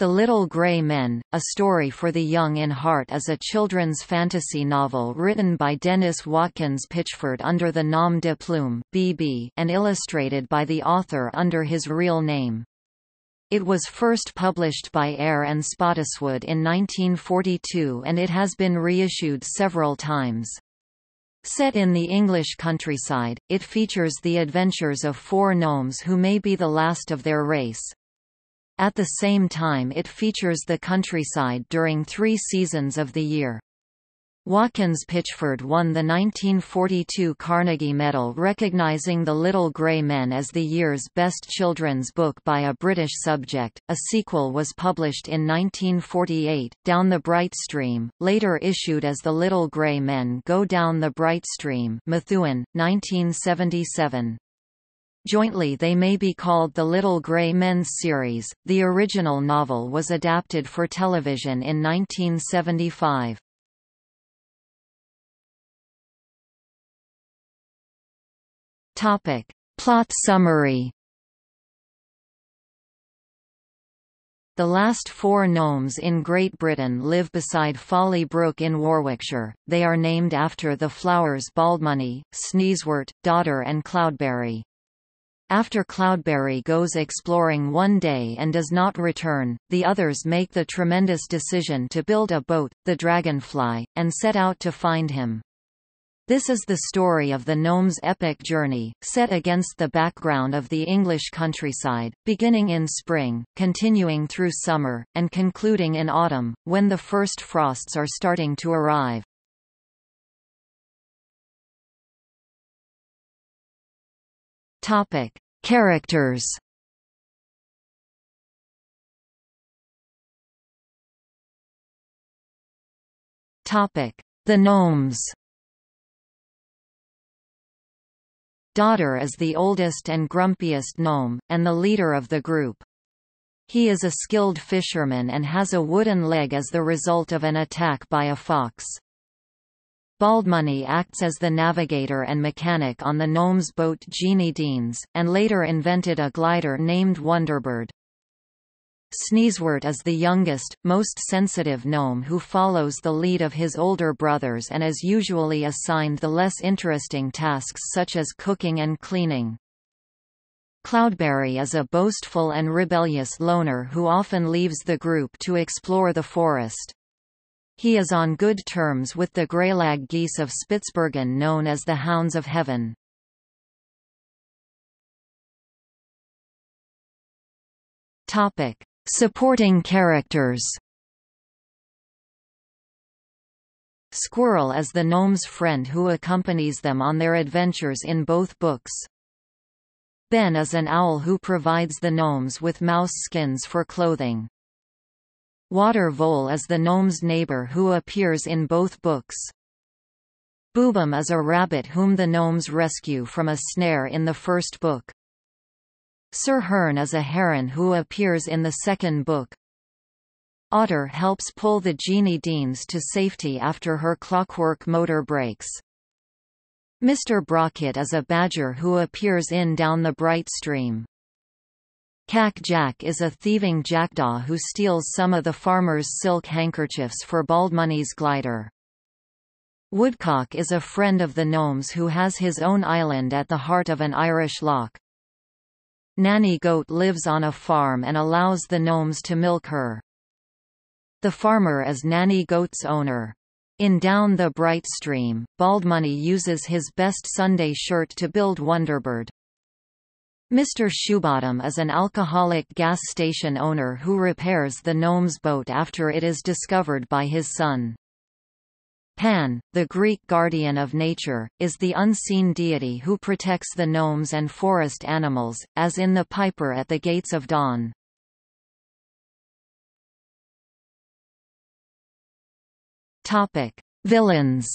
The Little Grey Men, A Story for the Young in Heart is a children's fantasy novel written by Denys Watkins Pitchford under the nom de plume BB and illustrated by the author under his real name. It was first published by Eyre and Spottiswoode in 1942 and it has been reissued several times. Set in the English countryside, it features the adventures of four gnomes who may be the last of their race. At the same time it features the countryside during three seasons of the year. Watkins Pitchford won the 1942 Carnegie Medal recognizing The Little Grey Men as the year's best children's book by a British subject. A sequel was published in 1948, Down the Bright Stream, later issued as The Little Grey Men Go Down the Bright Stream Methuen, 1977. Jointly they may be called the Little Grey Men series. The original novel was adapted for television in 1975. Topic: Plot summary. The last four gnomes in Great Britain live beside Folly Brook in Warwickshire. They are named after the flowers Baldmoney, Sneezewort, Dodder and Cloudberry. After Cloudberry goes exploring one day and does not return, the others make the tremendous decision to build a boat, the Dragonfly, and set out to find him. This is the story of the gnome's epic journey, set against the background of the English countryside, beginning in spring, continuing through summer, and concluding in autumn, when the first frosts are starting to arrive. Topic: Characters. Topic: The Gnomes. Dodder is the oldest and grumpiest gnome, and the leader of the group. He is a skilled fisherman and has a wooden leg as the result of an attack by a fox. Baldmoney acts as the navigator and mechanic on the gnome's boat Jeanie Deans, and later invented a glider named Wonderbird. Sneezewort is the youngest, most sensitive gnome who follows the lead of his older brothers and is usually assigned the less interesting tasks such as cooking and cleaning. Cloudberry is a boastful and rebellious loner who often leaves the group to explore the forest. He is on good terms with the greylag geese of Spitsbergen known as the Hounds of Heaven. Topic: Supporting characters. Squirrel is the gnome's friend who accompanies them on their adventures in both books. Ben is an owl who provides the gnomes with mouse skins for clothing. Water Vole is the gnome's neighbor who appears in both books. Boobum is a rabbit whom the gnomes rescue from a snare in the first book. Sir Hern is a heron who appears in the second book. Otter helps pull the Jeanie Deans to safety after her clockwork motor breaks. Mr. Brockett is a badger who appears in Down the Bright Stream. Cack Jack is a thieving jackdaw who steals some of the farmer's silk handkerchiefs for Baldmoney's glider. Woodcock is a friend of the gnomes who has his own island at the heart of an Irish loch. Nanny Goat lives on a farm and allows the gnomes to milk her. The farmer is Nanny Goat's owner. In Down the Bright Stream, Baldmoney uses his best Sunday shirt to build Wonderbird. Mr. Shoebottom is an alcoholic gas station owner who repairs the gnome's boat after it is discovered by his son. Pan, the Greek guardian of nature, is the unseen deity who protects the gnomes and forest animals, as in the Piper at the Gates of Dawn. Villains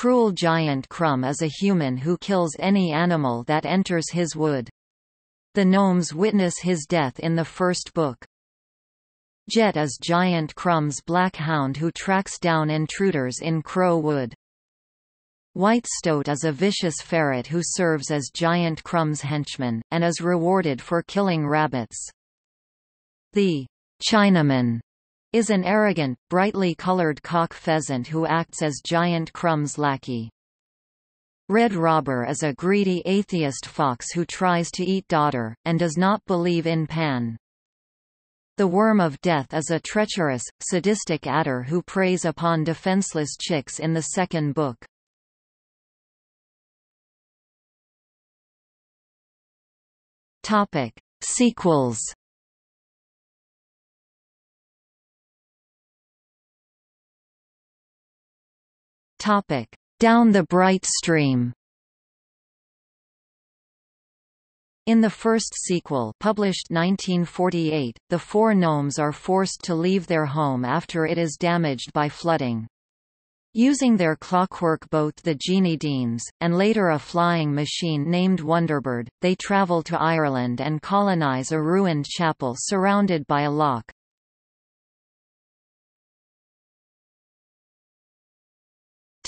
Cruel Giant Crumb is a human who kills any animal that enters his wood. The gnomes witness his death in the first book. Jet is Giant Crumb's black hound who tracks down intruders in Crow Wood. White Stoat is a vicious ferret who serves as Giant Crumb's henchman, and is rewarded for killing rabbits. The Chinaman is an arrogant, brightly colored cock pheasant who acts as Giant Crumb's lackey. Red Robber is a greedy atheist fox who tries to eat Dodder, and does not believe in Pan. The Worm of Death is a treacherous, sadistic adder who preys upon defenseless chicks in the second book. Topic: Sequels. Topic: Down the Bright Stream. In the first sequel published 1948, the four gnomes are forced to leave their home after it is damaged by flooding. Using their clockwork boat the Jeanie Deans, and later a flying machine named Wonderbird, they travel to Ireland and colonize a ruined chapel surrounded by a loch.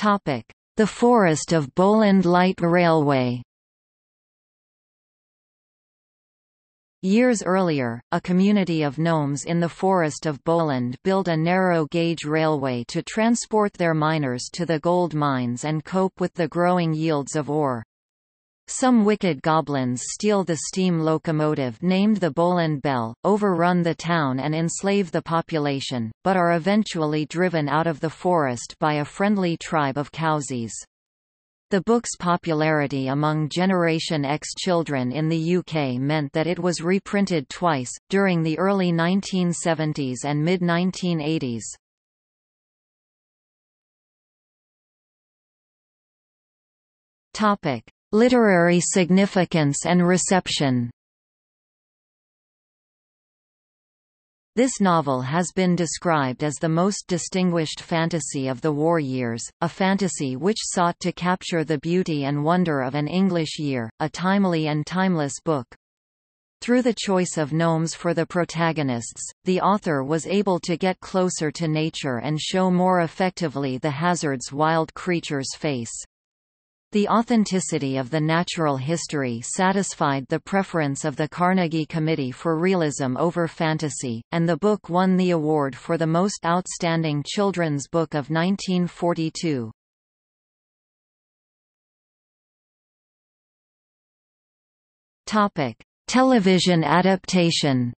The Forest of Boland Light Railway Years earlier, a community of gnomes in the forest of Boland built a narrow-gauge railway to transport their miners to the gold mines and cope with the growing yields of ore. Some wicked goblins steal the steam locomotive named the Boland Bell, overrun the town and enslave the population, but are eventually driven out of the forest by a friendly tribe of cowsies. The book's popularity among Generation X children in the UK meant that it was reprinted twice, during the early 1970s and mid-1980s. Literary significance and reception This novel has been described as the most distinguished fantasy of the war years, a fantasy which sought to capture the beauty and wonder of an English year, a timely and timeless book. Through the choice of gnomes for the protagonists, the author was able to get closer to nature and show more effectively the hazards wild creatures face. The authenticity of the natural history satisfied the preference of the Carnegie Committee for Realism over Fantasy, and the book won the award for the most outstanding children's book of 1942. Topic: Television adaptation.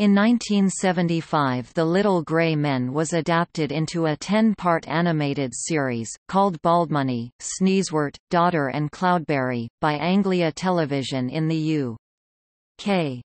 In 1975 The Little Grey Men was adapted into a ten-part animated series, called Baldmoney, Sneezewort, Dodder and Cloudberry, by Anglia Television in the U.K.